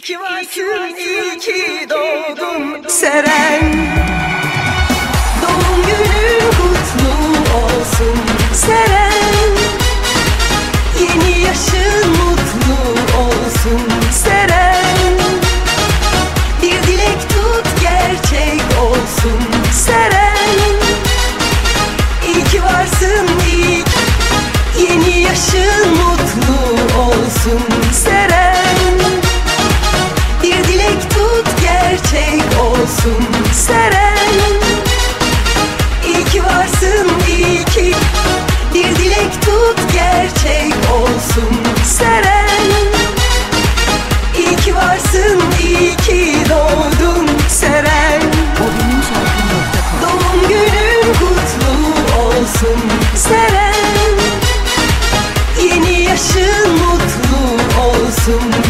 İyi ki varsın, iyi ki doğdum Seren. Doğum günün kutlu olsun Seren. Yeni yaşın mutlu olsun Seren. Bir dilek tut gerçek olsun Seren. İyi ki varsın, iyi Yeni yaşın mutlu olsun olsun Seren. İyi ki varsın iyi ki Bir dilek tut gerçek olsun Seren. İyi ki varsın iyi ki doğdun Seren. Doğum günün kutlu olsun Seren. Yeni yaşın mutlu olsun